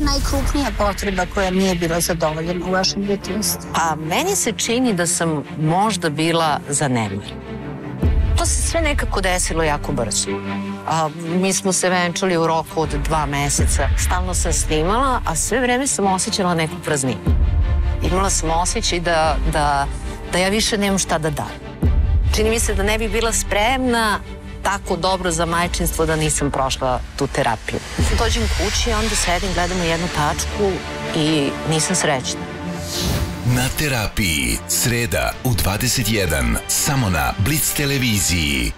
najkrupnija potreba koja nije bila zadovoljena u vašem djetinstvu? Pa meni se čini da sam možda bila zanemarena. To se sve nekako desilo jako brzo. A, mi smo se venčali u roku od dva meseca. Stalno sam snimala, a sve vreme sam osjećala neku prazninu. Imala sam osjećaj da, da, da ja više nemam šta da dam. Čini mi se da ne bi bila spremna tako dobro za majčinstvo da nisam prošla tu terapiju. Dođem kući i onda sedim, gledam u jednu tačku i nisam srećna. Na terapiji, sreda u 21, samo na Blitz televiziji.